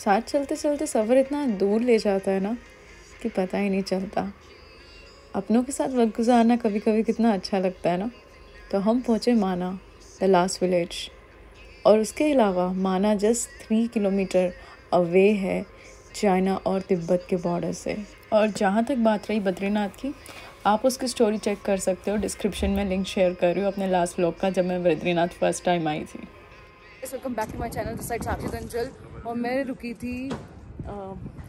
साथ चलते चलते सफ़र इतना दूर ले जाता है ना कि पता ही नहीं चलता। अपनों के साथ वक्त गुजारना कभी कभी कितना अच्छा लगता है ना। तो हम पहुँचे माना द लास्ट विलेज और उसके अलावा माना जस्ट थ्री किलोमीटर अवे है चाइना और तिब्बत के बॉर्डर से। और जहाँ तक बात रही बद्रीनाथ की, आप उसकी स्टोरी चेक कर सकते हो। डिस्क्रिप्शन में लिंक शेयर कर रही हूँ अपने लास्ट व्लॉग का जब मैं बद्रीनाथ फ़र्स्ट टाइम आई थी। Welcome back to my channel this side Sakshi और मैं रुकी थी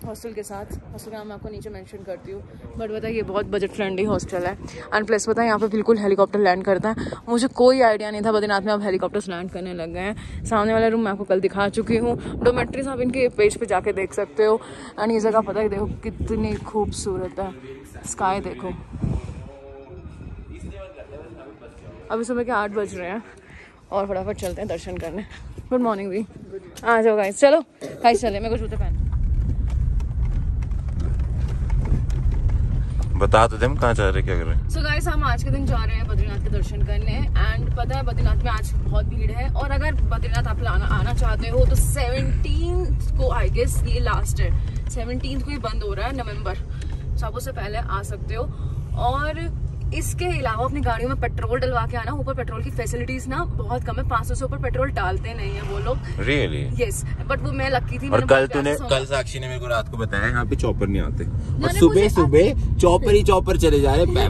हॉस्टल के साथ। हॉस्टल का नाम मैं आपको नीचे मेंशन करती हूँ। बट बताइए ये बहुत बजट फ्रेंडली हॉस्टल है। एंड प्लस पता है, यहाँ पे बिल्कुल हेलीकॉप्टर लैंड करता है। मुझे कोई आइडिया नहीं था, बद्रीनाथ में अब हेलीकॉप्टर्स लैंड करने लग गए हैं। सामने वाला रूम मैं आपको कल दिखा चुकी हूँ। डोमेट्रीज आप इनके पेज पे जाके देख सकते हो। एंड ये जगह पता है, देखो कितनी खूबसूरत है। स्काई देखो। अभी सुबह के आठ बज रहे हैं। और फटाफट चलते हैं दर्शन करने। गुड मॉर्निंग भी आ जाओ गाइस चलो। गाइस चले मेरे को जूते पहन बता तो हम कहाँ जा रहे हैं, क्या कर रहे हैं? सो गाइस हम आज के दिन जा रहे हैं बद्रीनाथ के दर्शन करने एंड पता है बद्रीनाथ में आज बहुत भीड़ है और अगर बद्रीनाथ आप आना आना चाहते हो तो सेवनटीन को आई गेस ये लास्ट है। सेवनटीन को ही बंद हो रहा है नवंबर सो आप उससे पहले आ सकते हो और इसके अलावा अपनी गाड़ियों में पेट्रोल डलवा के आना ऊपर पेट्रोल की फैसिलिटीज़ ना बहुत कम है पाँच सौ से ऊपर पेट्रोल डालते नहीं है वो लोग। रियली यस बट वो मैं लकी थी और कल तूने कल साक्षी ने मेरे को रात को बताया यहाँ पे चौपर नहीं आते। और सुबह सुबह चॉपर ही चॉपर चले जा रहे।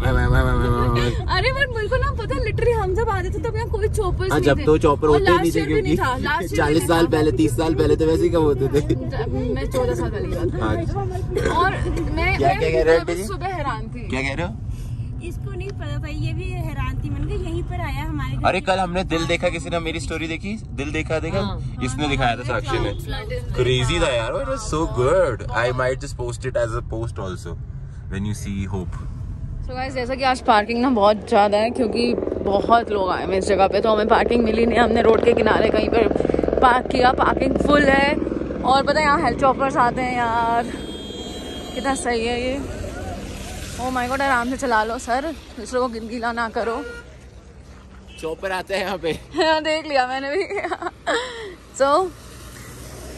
अरे बट बिल्कुल ना पता लिटरली हम जब आते थे तब यहाँ कोई चोपर हाँ जब तो चौपर होते नहीं थे क्योंकि चालीस साल पहले तीस साल पहले तो वैसे ही कब होते थे। मैं चौदह साल पहले हाँ कर- और मैं हो? सुबह हैरान थी। क्या कह रहे हो? इसको पता था ये भी हैरान थी मैंने यहीं पर आया हमारे अरे कल हमने दिल देखा किसी ने मेरी स्टोरी देखी? दिल देखा देखा? हाँ। इसने दिखाया था साक्षी ने। क्रेजी था यार it was so good I might just post it as a post also when you see hope so guys जैसा कि आज पार्किंग ना बहुत ज़्यादा है क्योंकि बहुत लोग आए हैं इस जगह पे तो हमें पार्किंग मिली नहीं। हमने रोड के किनारे कहीं पर पार्क किया। पार्किंग फुल है। और पता है यहाँ हेल्थ चॉपर्स आते हैं यार। कितना सही है ये। ओ माय गॉड आराम से चला लो सर। दूसरों को गिल- गीला ना करो। चॉपर आते हैं यहाँ पे। हाँ, देख लिया मैंने भी। सो so,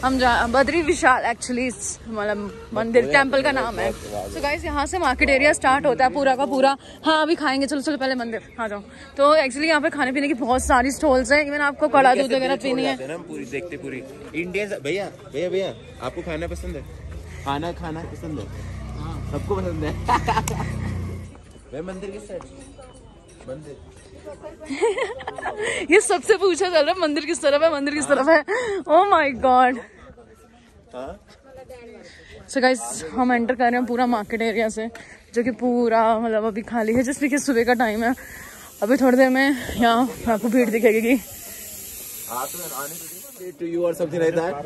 हम जा बद्री विशाल एक्चुअली मतलब मंदिर टेंपल का नाम है। सो गाइस यहाँ से मार्केट एरिया स्टार्ट होता है पूरा का पूरा। हाँ अभी खाएँगे चलो चलो पहले मंदिर आ जाओ। तो एक्चुअली यहाँ पे खाने पीने की बहुत सारी स्टॉल्स हैं। इवन आपको कड़ा दूध वगैरह पीनी है। पूरी देखते पूरी। इंडियन भैया भैया भैया आपको खाना पसंद है? खाना खाना पसंद है। सबको पसंद है। भाई मंदिर किस साइड मंदिर। ये सबसे पूछा चल रहा है मंदिर किस तरफ़ है मंदिर किस तरफ़ है? ओ माय गॉड हाँ? सो गाइस हम एंटर कर रहे हैं पूरा मार्केट एरिया से जो कि पूरा मतलब अभी खाली है जिस कि सुबह का टाइम है। अभी थोड़ी देर में यहाँ आपको भीड़ दिखेगी। To you or something like that.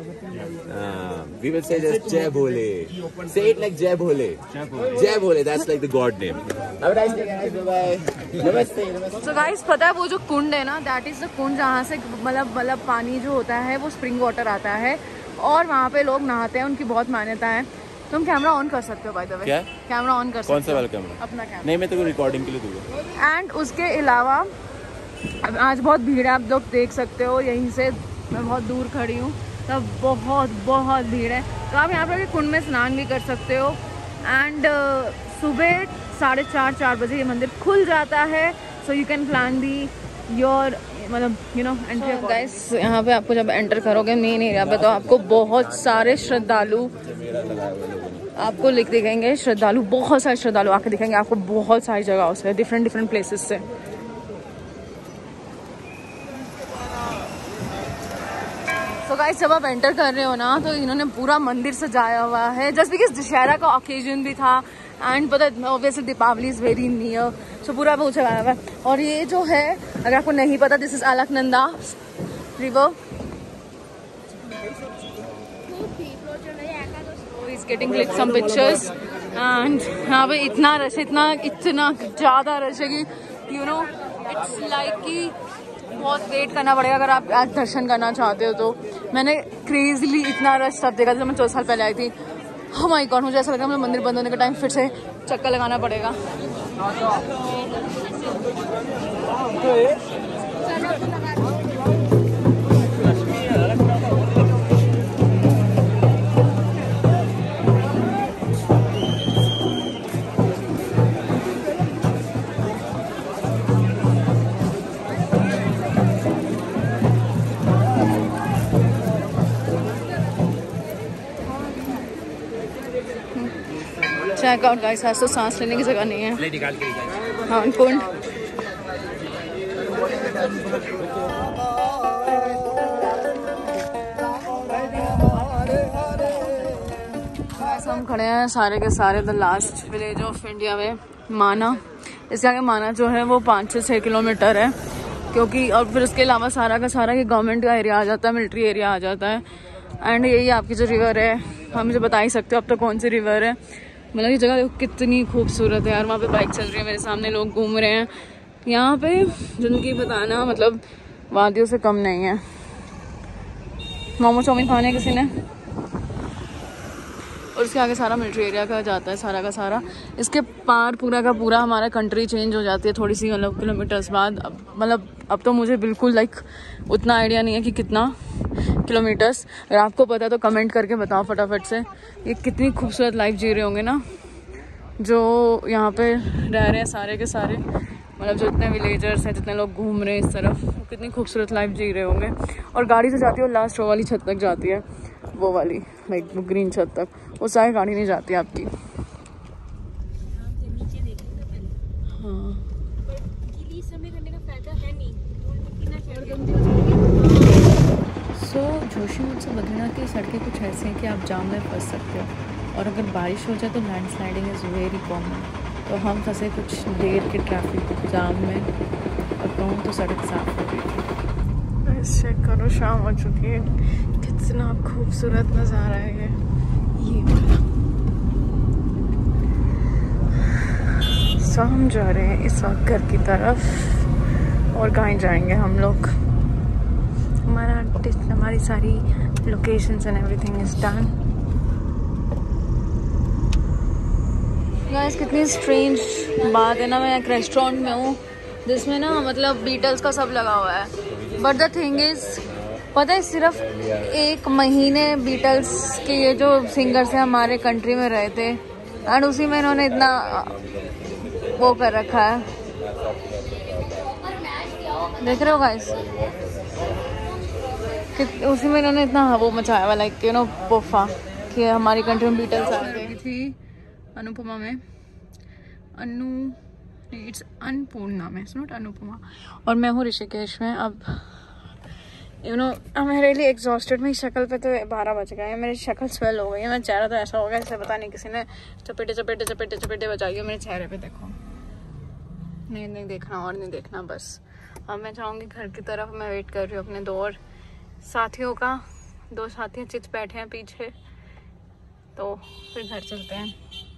Uh, we will say just Jai Bhole. Say it like Jai Bhole. Jai Bhole. That's like the God name. Have a nice day, guys. Bye bye. Namaste. Namaste. So guys पता है वो जो कुंड है ना that is the कुंड जहाँ से मतलब मतलब पानी जो होता है वो स्प्रिंग वाटर आता है और वहाँ पे लोग नहाते हैं उनकी बहुत मान्यता है तुम कैमरा ऑन कर सकते हो बाय द वे क्या? कैमरा ऑन कर कौन सकते सा हो वाला कैमरा अपना कैमरा नहीं मैं तेरे को रिकॉर्डिंग के लिए दूँगा एंड उसके अलावा अब आज बहुत भीड़ है आप लोग देख सकते हो यहीं से मैं बहुत दूर खड़ी हूँ। तब बहुत बहुत भीड़ है। तो आप यहाँ पर भी कुंड में स्नान भी कर सकते हो। एंड uh, सुबह साढ़े चार चार बजे ये मंदिर खुल जाता है। So you can plan the your मतलब यू नो एंट्री गाइस यहाँ पे आपको जब एंटर करोगे मेन एरिया पे तो आपको बहुत सारे श्रद्धालु आपको लिख दिखेंगे। श्रद्धालु बहुत सारे श्रद्धालु आके दिखेंगे। आपको बहुत सारी जगहों से डिफरेंट डिफरेंट प्लेसेस से। गाइस जब आप एंटर कर रहे हो ना तो इन्होंने पूरा मंदिर सजाया हुआ है। जस्ट बिकॉज़ दशहरा का ओकेजन भी था एंड पता obviously Deepawali is very near so पूरा वो चलाया हुआ है। और ये जो है, अगर आपको नहीं पता this is Alaknanda river is getting click some pictures and यहाँ पे इतना रश इतना इतना ज़्यादा रश है कि यू नो इट्स लाइक कि बहुत वेट करना पड़ेगा अगर आप आज दर्शन करना चाहते हो तो। मैंने क्रेजली इतना रश तब देखा जब मैं चौदह साल पहले आई थी। हम आई कौन मुझे ऐसा लगा मुझे मंदिर बंद होने का टाइम फिर से चक्कर लगाना पड़ेगा। चेकआउट गाइस आज तो सांस लेने की जगह नहीं है। हाँ कुंड हम खड़े हैं सारे के सारे the last village of India में माना। इसके आगे माना जो है वो पाँच से छः किलोमीटर है क्योंकि और फिर उसके अलावा सारा का सारा ये गवर्नमेंट का एरिया आ जाता है मिलिट्री एरिया आ जाता है। एंड यही आपकी जो रिवर है हम मुझे बता ही सकते हो अब तो कौन सी रिवर है। मतलब ये जगह देखो कितनी खूबसूरत है यार, वहाँ पे बाइक चल रही है मेरे सामने, लोग घूम रहे हैं। यहाँ पे ज़िंदगी बताना मतलब वादियों से कम नहीं है। मोमो चाउमीन खाने किसी ने? और उसके आगे सारा मिलिट्री एरिया का जाता है, सारा का सारा। इसके पार पूरा का पूरा हमारा कंट्री चेंज हो जाती है थोड़ी सी मतलब किलोमीटर्स बाद। मतलब अब तो मुझे बिल्कुल लाइक उतना आइडिया नहीं है कि कितना किलोमीटर्स। अगर आपको पता है तो कमेंट करके बताओ फटाफट से। ये कितनी खूबसूरत लाइफ जी रहे होंगे ना। जो यहाँ पे रह रहे हैं सारे के सारे। मतलब जो इतने विलेजर्स हैं, जितने लोग घूम रहे हैं इस तरफ़ वो कितनी खूबसूरत लाइफ जी रहे होंगे। और गाड़ी से जाती है और लास्ट वो वाली छत तक जाती है। वो वाली लाइक ग्रीन छत तक। वो सारी गाड़ी नहीं जाती आपकी हाँ सो जोशीमठ से बद्रीनाथ की सड़कें कुछ ऐसे हैं कि आप जाम में फंस सकते हो। और अगर बारिश हो जाए तो land sliding is very common तो हम फंसे कुछ देर के ट्रैफ़िक जाम में और कहूँ तो सड़क साफ़ हो गई। चेक करो, शाम हो चुकी है। कितना खूबसूरत नज़ारा है ये। सो हम जा रहे हैं इस वक्त घर की तरफ़ और कहीं जाएँगे हम लोग? हमारा, हमारी सारी locations and everything is done guys कितनी स्ट्रेंज बात है ना, मैं एक रेस्टोरेंट में हूँ, जिसमें ना मतलब बीटल्स का सब लगा हुआ है। बट द थिंग इज़ पता है, सिर्फ़ एक महीने बीटल्स के ये जो सिंगर्स हैं हमारे कंट्री में रहे थे एंड उसी में इन्होंने इतना, वो कर रखा है। देख रहे हो गाइस उसी में इन्होंने इतना, वो मचाया हुआ लाइक यू नो पोफा कि हमारी कंट्री में बीटल्स आ गई थी अनुपमा में। अनु इट्स अन्नपूर्णा में नॉट अनुपमा। और मैं हूँ ऋषिकेश में, अब यू नो मेरे लिए एग्जॉस्टेड मेरी शक्ल पे तो बारह बज गए मेरी शक्ल स्वेल हो गई है, मेरा चेहरा तो ऐसा हो गया जैसे पता नहीं किसी ने चपेटे चपेटे चपेटे चपेटे बजाई है मेरे चेहरे पे, देखो। नहीं नहीं देखना और नहीं देखना, बस। अब मैं चाहूँगी घर की तरफ़, मैं वेट कर रही हूँ अपने दो और साथियों का दो साथी चिच बैठे हैं पीछे तो फिर घर चलते हैं।